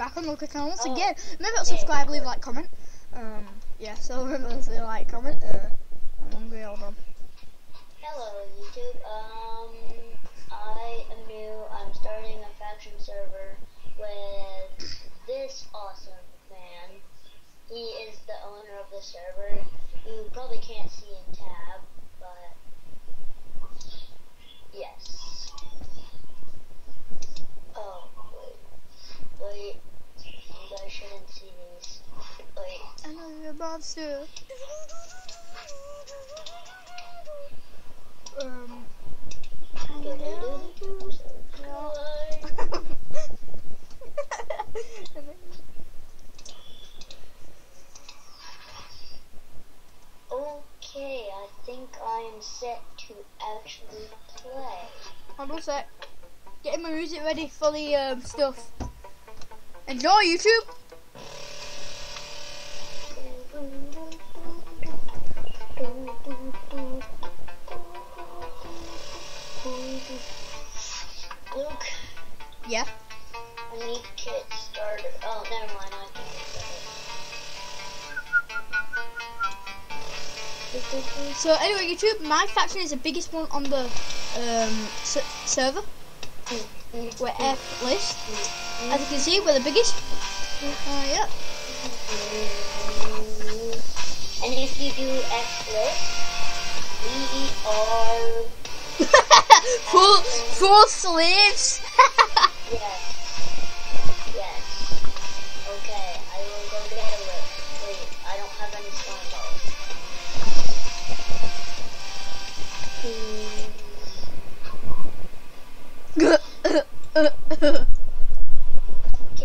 Back on Local Channel once Oh, again. Remember to okay. subscribe, leave a like, comment. Um, yeah, so remember to leave a like, comment. Uh, I'm hungry, hold on. Hello, YouTube. Um, I am new. I'm starting a faction server with this awesome man. He is the owner of the server. You probably can't see in tab, but yes. Oh, wait. Wait. You guys shouldn't see these. Wait. I know you're monster. Um. Okay, I think I am set to actually play. Hold on a sec. Getting my music ready for the um, stuff. Enjoy YouTube. So anyway, YouTube, my faction is the biggest one on the um, s- server. We're F list. As you can see, we're the biggest. Uh, yeah. And if you do F list, we are full, full slaves. yes, yes. Okay, I will go get a list. Wait, I don't have any stone balls. Can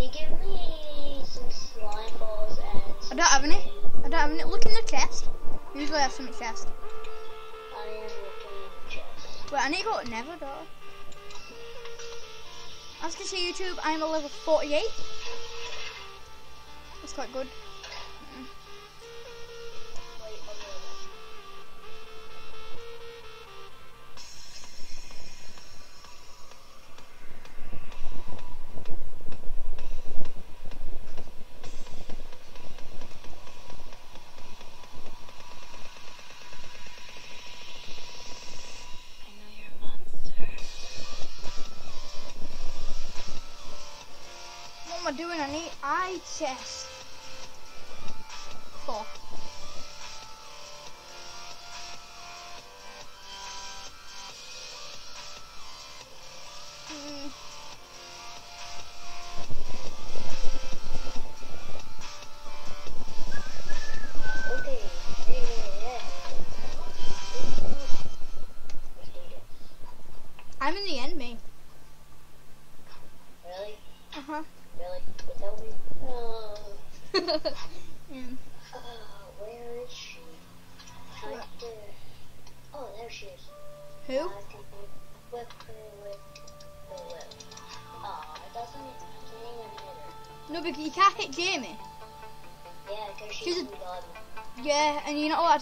you give me some slime balls and? I don't have any. I don't have any. Look in the chest. Usually I have some in the chest. I am looking in the chest. Wait, I need to go to Nether though. As you can see, YouTube, I am a level 48. That's quite good. I doing? Need eye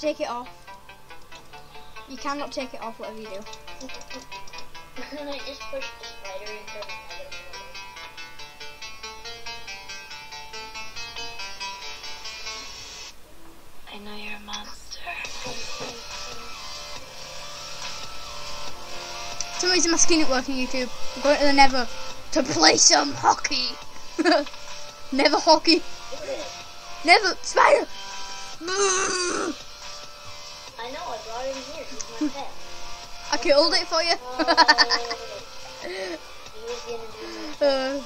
and you're not allowed to take it off. You cannot take it off, whatever you do. I just pushed the spider into the. I know you're a monster. For some reason my skin isn't working YouTube. I'm going to the Nether to play some hockey. Never hockey. Look at this. Never spider. I killed it for you. He was gonna do uh,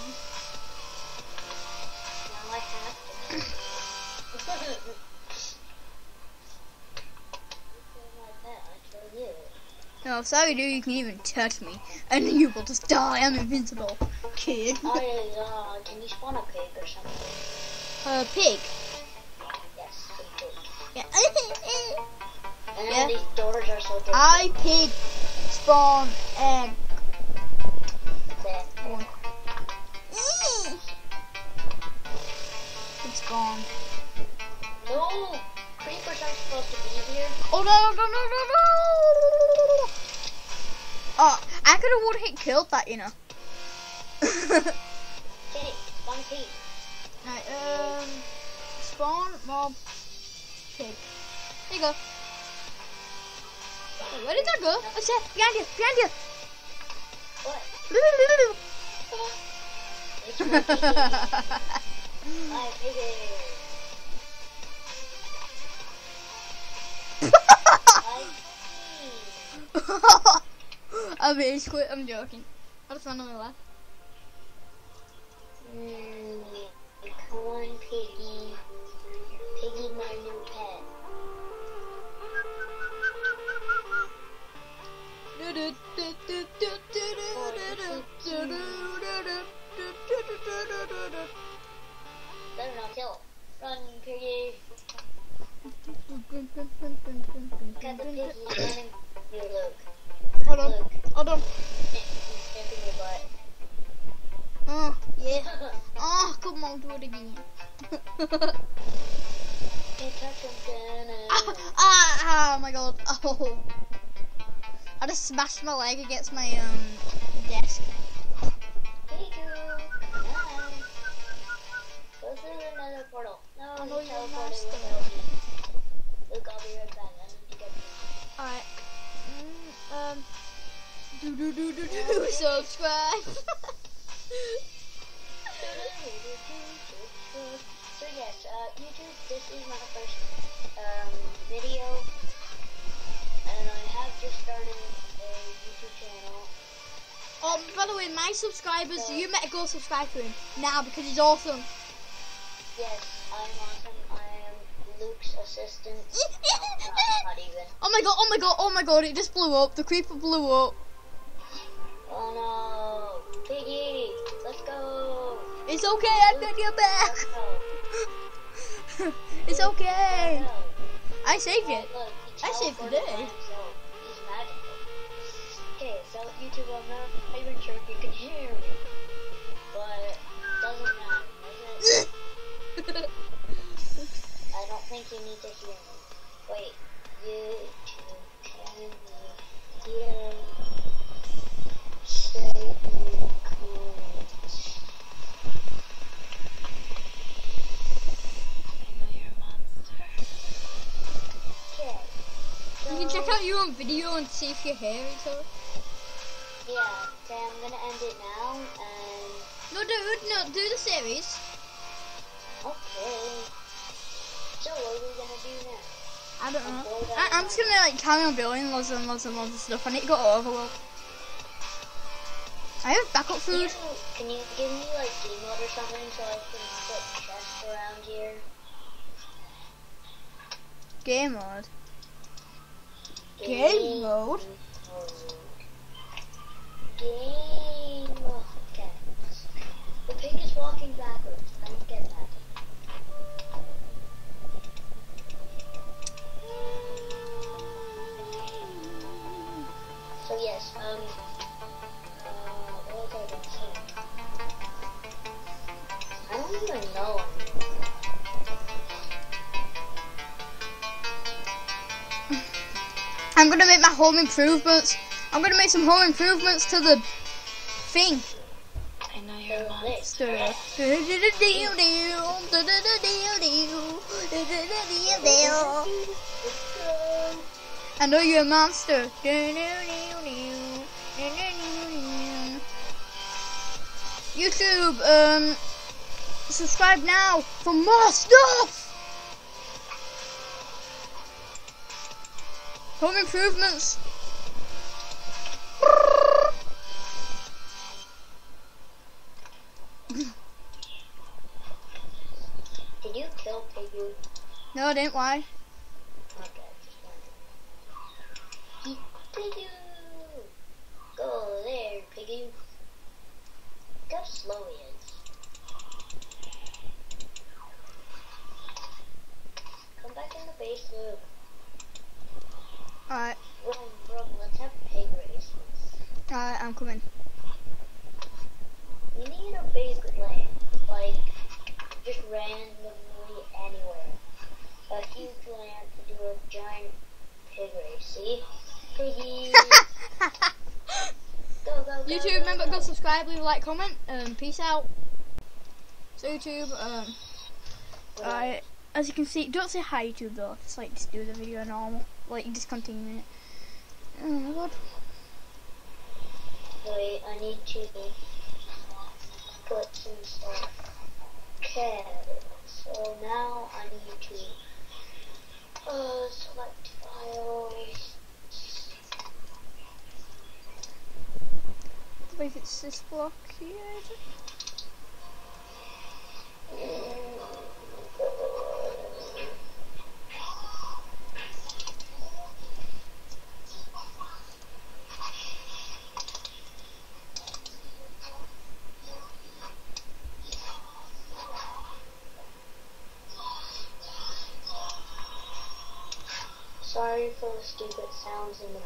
Now I have to. He's my pet, I told you. no, sorry, dude. You can even touch me, and you will just die. I'm invincible, kid. Oh, uh, can you spawn a pig or something? Uh, pig. Yeah. these doors are so different. I pig spawn egg. That- One. It's gone. No! Creepers aren't supposed to be here. Oh no no no no no! Oh, I could have would hit killed that, you know. Get it. Spawn a pig. Right, um, spawn mob pig. There you go. Where did that go? What's that? Behind you, behind you. What? I rage quit, I'm joking. I just randomly laugh. Mm, come on. Piggy, Better not kill. Run, piggy. Hold on, hold on. Oh, yeah. Oh, come on, do it again. Ah, ah, oh my god. Oh. I just smashed my leg against my um desk. Hey, girl. Hi. Go through another portal. No, know you you're teleported without me. Luke, I'll be right back. I need to get Alright. Mm, um. Do do do do do. Subscribe. So yes, uh, YouTube, this is my first um, video, and I have just started a YouTube channel. oh, by the way, my subscribers, you better go subscribe to him now because he's awesome. Yes, I'm awesome. I am Luke's assistant. No, not, not even. Oh my god, oh my god, oh my god, it just blew up. The creeper blew up. Oh no, Piggy, let's go. It's okay, I've got your back. It's okay. I saved it. Oh, I saved the day. Okay, so YouTube, I'm not even sure if you can hear me, but doesn't matter, does it? I don't think you need to hear me. Wait, YouTube, can you hear me? Say you you can check out your own video and see if your hair is up. Yeah, okay, I'm gonna end it now, and No, dude, no, do the series. okay. So what are we gonna do now? I don't know. I, I'm just gonna like carry on building loads and loads and loads of stuff. I need to go to Overworld. I have backup Can you, food. can you give me like game mode or something so I can put chests around here? Game mode. Game mode? mode. Game mode. Okay. The pig is walking backwards. I don't get that. So yes, um, uh, what was I gonna say? I don't even know. I'm gonna make my home improvements. I'm gonna make some home improvements to the thing. I know you're a monster. I know you're a monster. YouTube, um, subscribe now for more stuff. Home improvements. No, I didn't. Why? Okay. Piggy! Go there, Piggy. Look how slow he is. Come back in the base, Luke. Alright, let's have pig races. alright, I'm coming. We need a big land, like, just randomly anywhere. A huge land to do a giant pig race, see? Piggy! Go, go, go, YouTube, remember go. go subscribe, leave a like, comment, um, peace out. So YouTube, um, I, as you can see, don't say hi YouTube though. It's like just do the video normal, like just continue it. Oh my god. Wait, I need to put some stuff. Okay, so now I need to uh, select files. I believe it's this block here. Is it for the stupid in the.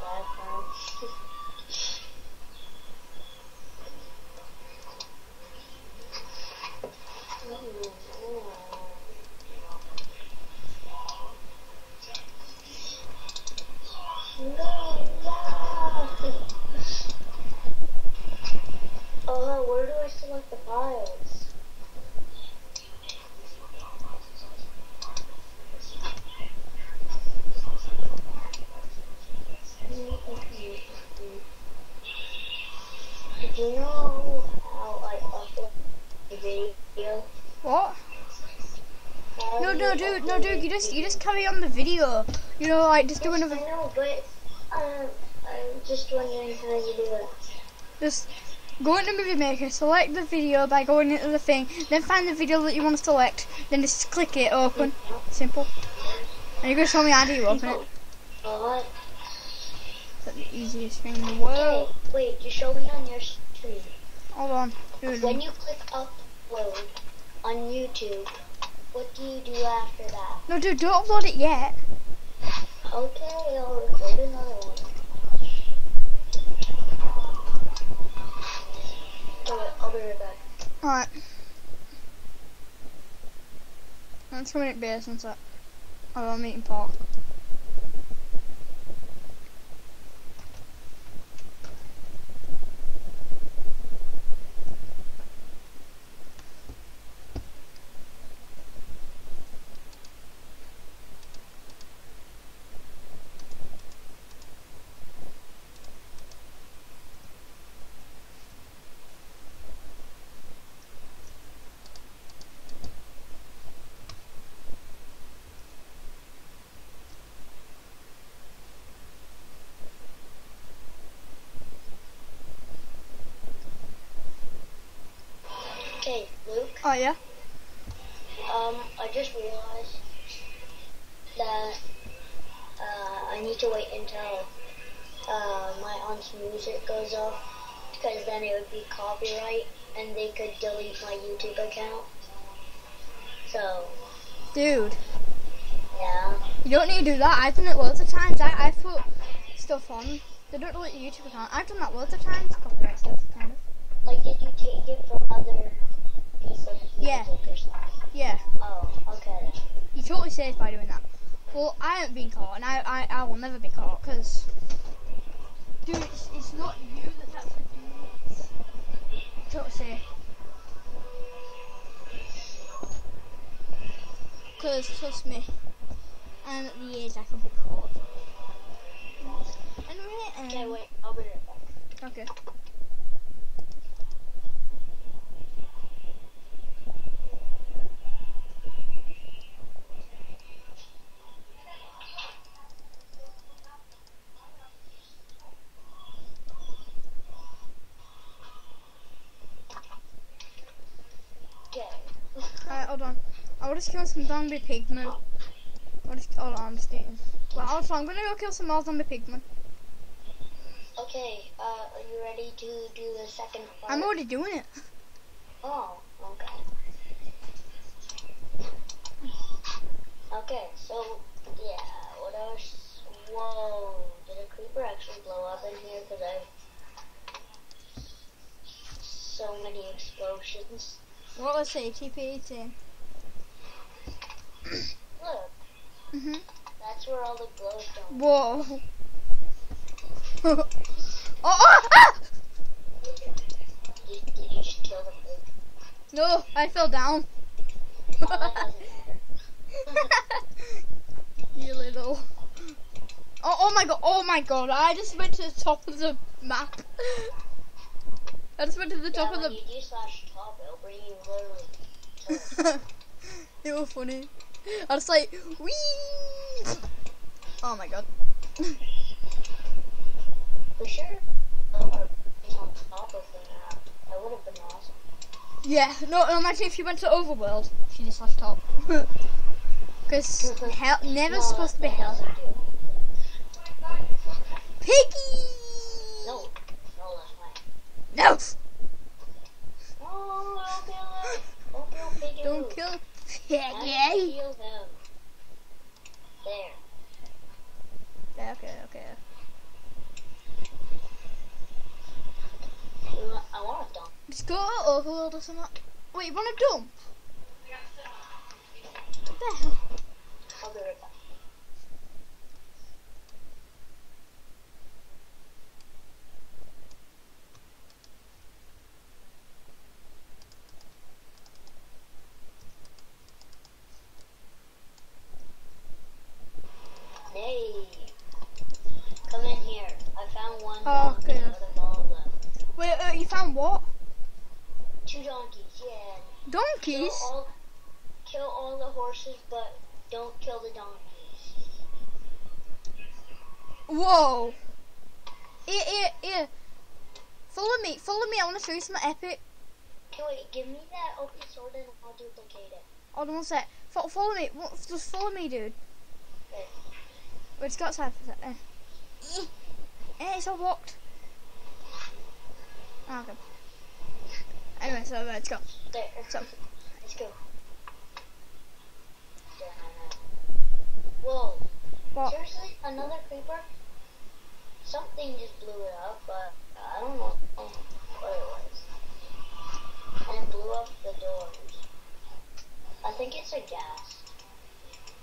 Oh, where do I select the files? Do you know how I upload the video? What? How No, no, dude, no, dude. You just, you just carry on the video. You know, like just do another, I know, but um, I'm just wondering how you do it. just go into Movie Maker, select the video by going into the thing, then find the video that you want to select, then just click it, open. Simple. And you're gonna show me how do you open it. Alright. That's the easiest thing in the world. Okay, wait, you're showing on your screen. Hold on, dude. When you click upload on YouTube, what do you do after that? No, dude, don't upload it yet. Okay, I'll record another one. Alright, I'll be right back. Alright. Let's go make beer since I, I'm eating pork. Okay, Luke. Oh yeah? Um, I just realized that uh, I need to wait until uh, my aunt's music goes off because then it would be copyright and they could delete my YouTube account. So, Dude, yeah. you don't need to do that. I've done it loads of times. I, I put stuff on. They don't delete your YouTube account. I've done that loads of times. Copyright stuff, kind of. Like, did you take it from other Yeah. music or something? Yeah, Oh, okay. you totally saved by doing that. Well, I haven't been caught, and I, I, I will never be caught, because... Dude, it's, it's not you that's actually doing it. Totally safe. Because, trust me, I'm at the age I can be caught. Anyway, um, Okay, wait, I'll be right back. Okay. Alright, hold on. I will just kill some zombie pigmen. I'll just, hold on, I'm just eating. Well, also, I'm gonna go kill some more zombie pigmen. Okay, uh, are you ready to do the second part? I'm already doing it. Oh, okay. Okay, so, yeah, what else? Whoa, did a creeper actually blow up in here? Because I have so many explosions. What was it, say, TP18. Look, Mm-hmm. that's where all the glowstone Whoa. oh, oh, ah! Did, did you just kill the pig? No, I fell down. That doesn't matter. you little. Oh, oh my god! Oh my god! I just went to the top of the map. I just went to the yeah, top of the. you slash top, it'll bring you literally it was funny. I was like, wee. Oh my god. We should have put our base on top of the map. That would have been awesome. Yeah. No. Imagine if you went to Overworld. If you just slash top. Because hell never No, supposed to be hell. Piggy. No, no. No. Don't kill him. Don't kill Piggy. Don't kill Piggy. you Kill him. There. Okay, okay. I want to dump. Just go to Overworld or something. Wait, you want to dump? What the hell? I'll be right back. Hey, come in here. I found one Oh, donkey okay. out of all of them. Wait, uh, you found what? Two donkeys, yeah. Kill Donkeys? all, kill all the horses, but don't kill the donkeys. Whoa. Here, here, here. Follow me, follow me. I want to show you something epic. Okay, wait, give me that open sword and I'll duplicate it. Hold on one sec. Fo- follow me. Just follow me, dude. Okay. Wait, it's got outside for a sec. Eh. Eh, it's all locked. Ah, okay. Anyway, so let's go. There. So, Let's go. Whoa. Seriously? Another creeper? Something just blew it up, but I don't know what it was. And it blew up the doors. I think it's a ghast.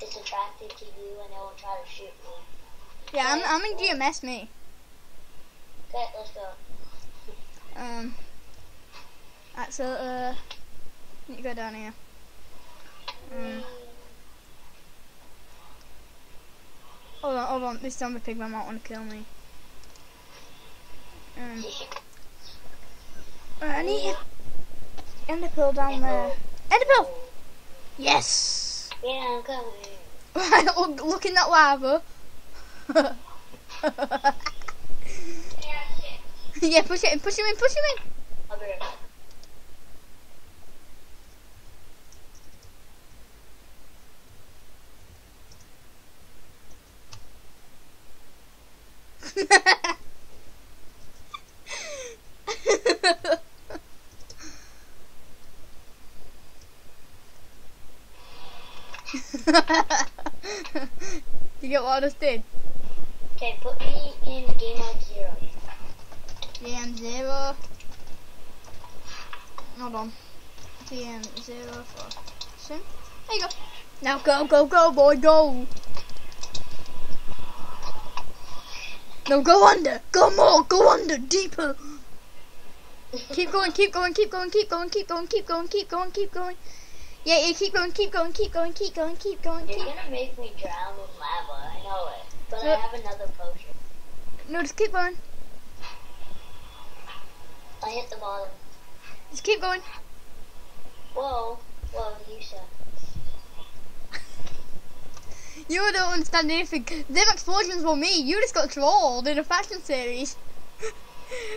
It's attracted to you and it will try to shoot you. Yeah, I'm, I'm in GMS, me. Okay, let's go. Um. Right, so, uh. To go down here. Um, hold on, hold on. This zombie pig might want to kill me. Um. Right, I need to. Ender pearl down there. Ender pearl! Yes! Yeah, I'm coming. Right, look, look in that lava. yeah, push it in, push him in, push him in. I'll be right back. you get what I just did? Okay, put me in game mode zero. Game zero. Hold on. Game zero for sim. There you go. Now go, go, go, boy, go. No, go under. Go more. Go under. Deeper. Keep going, keep going, keep going, keep going, keep going, keep going, keep going, keep going. Yeah, yeah, keep going, keep going, keep going, keep going, keep going, You're gonna make me drown in lava, I know it. But I have another potion. No, just keep going. I hit the bottom. Just keep going. Whoa, whoa, you said. You don't understand anything. Them explosions were me. You just got trolled in a fashion series.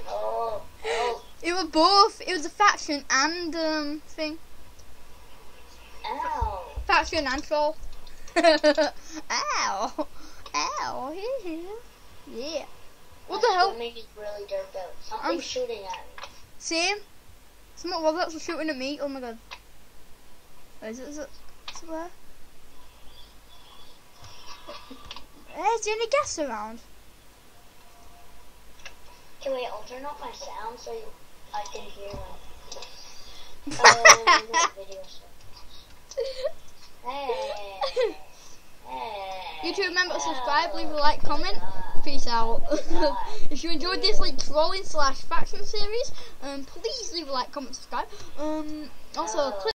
Oh, oh, It was both. It was a faction and um thing. Ow. Faction and troll. Ow. Ow. yeah. What the My hell? swimming is really dirt out. Something's I'm- shooting at me. Same. Someone was actually shooting at me. Oh my god. Where is it? Is it? Is it where? Hey, is there any ghast around? Can we I'll turn off my sound so you, I can hear them. Um, oh, what video stuff. Hey. Hey. You two remember to subscribe, leave a like, comment. Peace out. If you enjoyed this like trolling slash faction series, um, please leave a like, comment, subscribe. Um, also click